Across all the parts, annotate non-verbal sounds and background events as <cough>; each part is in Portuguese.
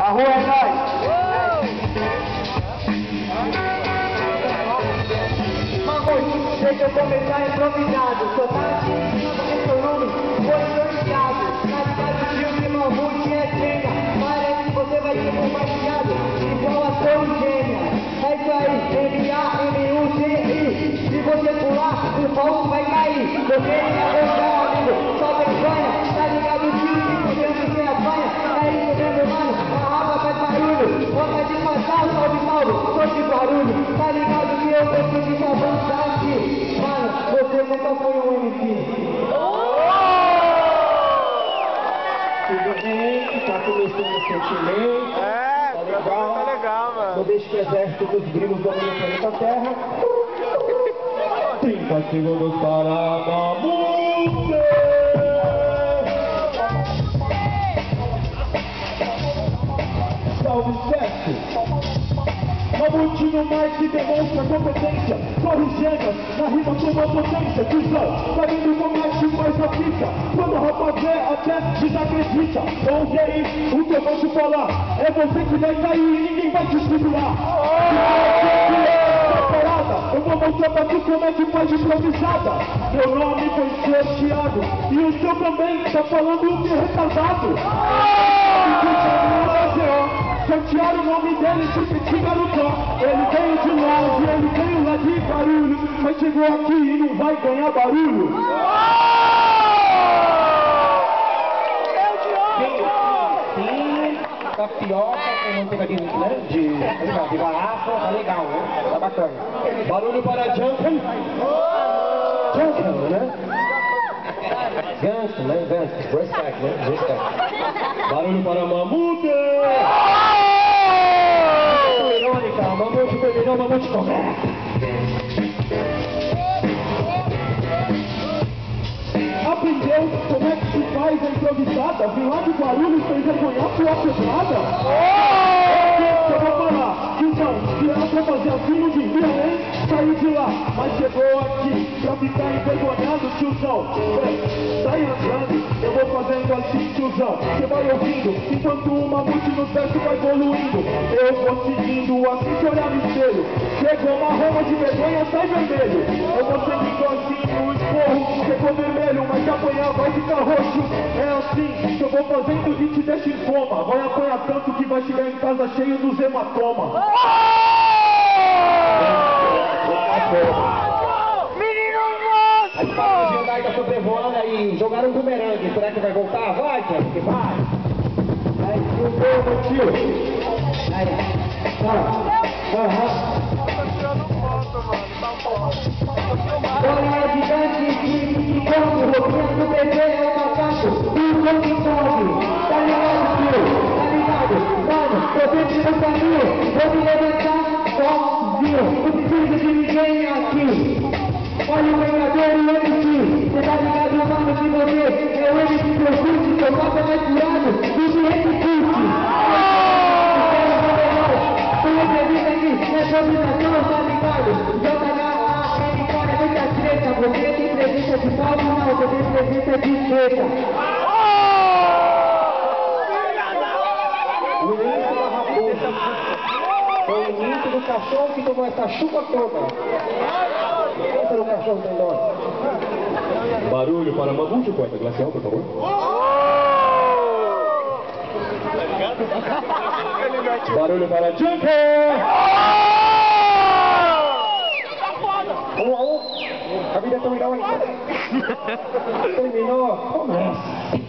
a rua é nós. Mamute, deixa eu começar improvisado. Só tá aqui em cima porque seu nome foi sorteado. Na cidade viu que Mamute é gêmea. Parece que você vai ser compartilhado igual a Torre Gêmea. É isso aí, M-A-M-U-T-I. Se você pular, o palco vai cair. Você é meu amigo, salve. Sou de barulho. Tá ligado que eu preciso de avançar aqui. Mano, você nunca foi um MC. Tudo bem, tá começando o sentimento. É, tá legal. tá legal, mano. Não deixe que o exército dos gringos domine o planeta Terra. 30 segundos para a música. Salve Mamute no Mike demonstra competência. Corre gêmeas, na rima com uma potência. Cusão, tá vendo como é que faz a fita Quando a rapa vê, até desacredita. Ouve aí o que eu vou te falar É você que vai cair e ninguém vai te segurar. Tá parada, eu vou mostrar pra tu como é que faz improvisada. Meu nome foi sorteado E o seu também tá falando o que é retardado Sortearam o nome dele tinha garotão Ele veio de longe, ele veio lá de barulho Mas chegou aqui e não vai ganhar barulho tapioca com manteiga de, né, de, de garrafa, tá legal, né? Tá bacana. Barulho para Junkin. Junkin, né? Ganso, né? Ganso. Respect, né? Respect. Barulho para Mamute. Como é que se faz a improvisada? Vim lá de Guarulhos sem vergonhar sua quebrada? Eu vou falar. Então, se era pra fazer assim, não devia nem sair de lá. Mas chegou aqui pra ficar envergonhado, tiozão. É, sai andando, eu vou fazendo assim, tiozão. Você vai ouvindo, enquanto uma multi no verso vai evoluindo. Eu vou seguindo, assim se olhar no espelho. Uma roma de vergonha, sai vermelho. Eu vou assim no esporro, chegou vermelho, mas se apanhar vai ficar roxo. É assim que eu vou fazendo e te deixa em coma. Vai apanhar tanto que vai chegar em casa cheio dos hematomas. Menino Aí monstro! tá aí da sobrevoando aí, jogaram um bumerangue. Será que vai voltar? Vai, que vai. Aí, do tio. Aí, tá. Aham. Tá. Tá. Olha é gigante, que come, roupinha do bebê é o macaco, e o Kong Kong, tá ligado, tio? Tá ligado? Mano, eu no caminho, vou me levantar sozinho, não de ninguém aqui. Olha o pegador e o MC, cê tá ligado, mano, que você é o MC Profute, seu papo é mais curado do que esse curte. Uma entrevista aqui, é combinação, tá ligado? Treta, você tem presença de palco, não, você tem presença de. O início da raposa. Foi o início do cachorro que tomou essa chuva toda. Pensa no cachorro tem nome. Barulho para Mamute, poeta glacial, por favor. Barulho para Junker! Um a um. A vida é tão irônica. <laughs> Terminou. Começa.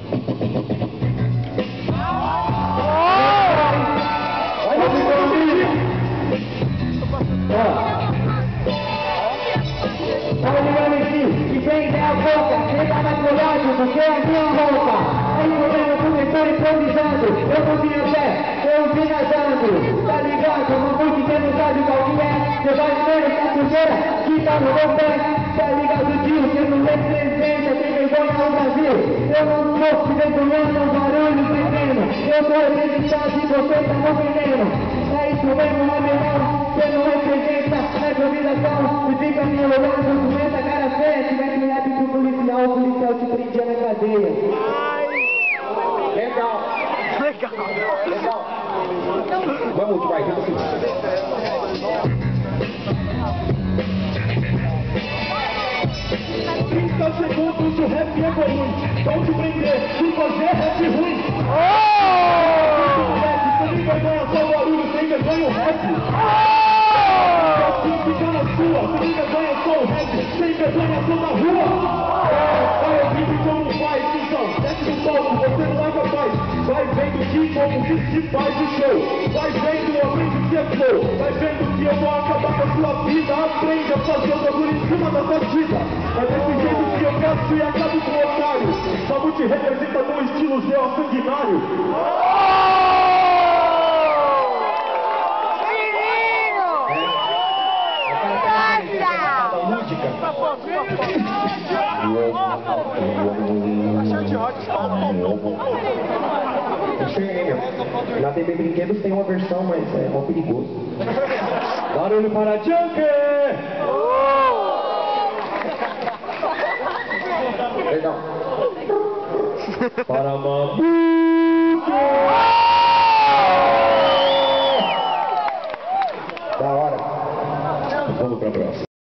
Porque é a minha roupa. Aí você começou improvisando, eu não vim a pé, eu vim nadando. Tá ligado? Uma música não sabe qual que é. Você vai ver essa sujeira que tá no meu pé. Tá ligado, tio? Você não representa, tem vergonha no Brasil. Eu não tô te vergonhando, um barulho pequeno. Eu tô representado e você tá no veneno. É isso mesmo, não é melhor. Você não representa a improvisação e fica me olhando com essa cara feia. Se vai criar pro policial, o policial te prendia na cadeia. Legal. Legal. Legal. Vamos, vai, vamos. 30 segundos o rap evolui. Vão te prender por fazer rap ruim. Moleque, sem vergonha, só barulho, sem vergonha o rap. Assim fica na sua, sem vergonha só o rap, sem vergonha só na rua. Vai ouvindo como faz, então, desce no palco, você não é capaz. Vai vendo que como que se faz o show. Vai vendo, aprende o que é flow. Vai vendo que eu vou acabar com a sua vida. Aprende a fazer o bagulho em cima da batida. É desse jeito que eu peço e acabo com o otário. Mamute representa no estilo Zé sanguinário. Na TV Brinquedos tem uma versão, mas é mó perigoso. Barulho para Junker! Legal. Para Da hora. Vamos para a próxima.